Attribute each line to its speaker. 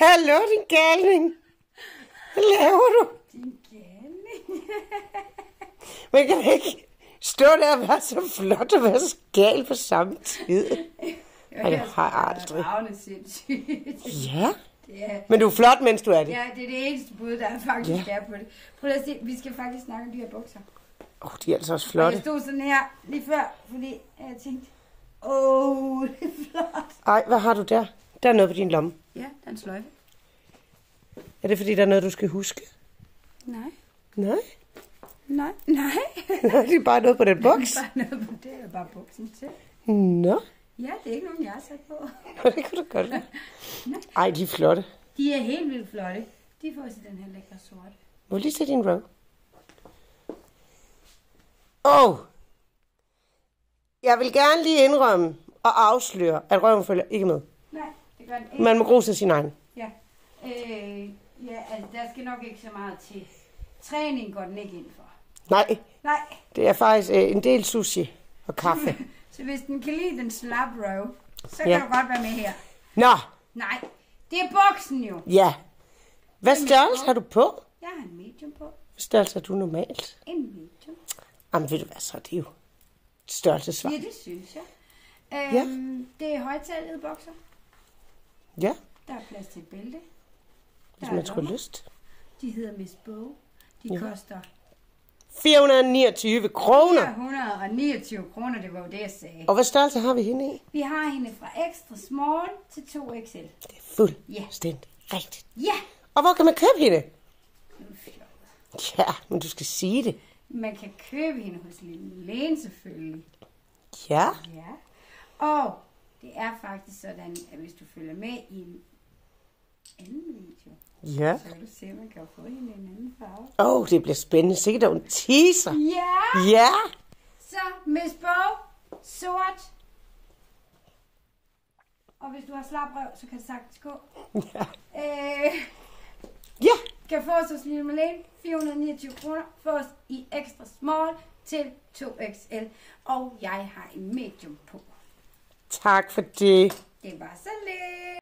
Speaker 1: Hallo, din galning. Hvad laver du?
Speaker 2: Din galning.
Speaker 1: Man kan ikke stå der og være så flot og være så gal på samme tid. Ej, det har jeg aldrig.
Speaker 2: Ravne sindssygt.
Speaker 1: Ja,
Speaker 2: Det er,
Speaker 1: men du er flot, mens du er det.
Speaker 2: ja, det er det eneste bud, der faktisk er på det. Prøv at se, vi skal faktisk snakke om de her bukser.
Speaker 1: Åh, oh, de er altså også
Speaker 2: Og
Speaker 1: flotte.
Speaker 2: jeg stod sådan her lige før, fordi jeg tænkte, åh, oh, det er flot.
Speaker 1: Ej, hvad har du der? Der er noget på din lomme.
Speaker 2: Ja, der er en sløjfe.
Speaker 1: Er det fordi, der er noget, du skal huske?
Speaker 2: Nej,
Speaker 1: Nej,
Speaker 2: nej, nej.
Speaker 1: det er bare noget på den boks.
Speaker 2: Bare noget på det, er bare buksen til.
Speaker 1: Nå,
Speaker 2: Ja, det er ikke nogen, jeg har sat på.
Speaker 1: det kunne du godt være. Ej, de er flotte.
Speaker 2: De er helt vildt flotte. De får også den her lækre sorte.
Speaker 1: Må lige se din røv? Åh! Oh. Jeg vil gerne lige indrømme og afsløre, at røven følger ikke med.
Speaker 2: Nej, det gør den ikke.
Speaker 1: Man må gruse sin egen.
Speaker 2: Ja. Øh, ja, altså, der skal nok ikke så meget til. Træning går den ikke ind for.
Speaker 1: Nej,
Speaker 2: Nej,
Speaker 1: det er faktisk øh, en del sushi og kaffe.
Speaker 2: så hvis den kan lide den slap row, så
Speaker 1: Ja.
Speaker 2: kan du godt være med her.
Speaker 1: Nå,
Speaker 2: Nej, det er boksen jo.
Speaker 1: ja. Hvad størrelse har du på?
Speaker 2: Jeg har en medium på.
Speaker 1: Hvad størrelse har du normalt?
Speaker 2: En medium.
Speaker 1: Jamen ved du hvad, så er det jo størrelsesvar.
Speaker 2: Ja, det synes jeg. Øhm, Det er højtalede bokser.
Speaker 1: Ja,
Speaker 2: Der er plads til et bælte.
Speaker 1: Hvis man
Speaker 2: er
Speaker 1: skulle have lyst.
Speaker 2: De hedder Miss Bow. De
Speaker 1: Ja.
Speaker 2: koster
Speaker 1: 429 kroner.
Speaker 2: 429 kroner, det var jo det, jeg sagde.
Speaker 1: Og hvad størrelse har vi hende i?
Speaker 2: Vi har hende fra extra small til 2XL.
Speaker 1: Det er fuldstændig rigtigt.
Speaker 2: Ja!
Speaker 1: Og hvor kan man købe hende? Ja, men du skal sige det.
Speaker 2: Man kan købe hende hos Lille Lene selvfølgelig.
Speaker 1: Ja.
Speaker 2: Ja. Og det er faktisk sådan, at hvis du følger med i
Speaker 1: Ja.
Speaker 2: så kan du se, man kan få en anden farve.
Speaker 1: Åh, oh, det bliver spændende. Sikkert er hun teaser.
Speaker 2: Ja!
Speaker 1: Ja.
Speaker 2: Så Miss Bow, sort. Og hvis du har slap røv, så kan det sagtens gå.
Speaker 1: Ja.
Speaker 2: Øh,
Speaker 1: Ja.
Speaker 2: kan få os hos Lille Malene, 429 kroner. Få os i extra small til 2XL. Og jeg har en medium på.
Speaker 1: Tak for det.
Speaker 2: Det var så lidt.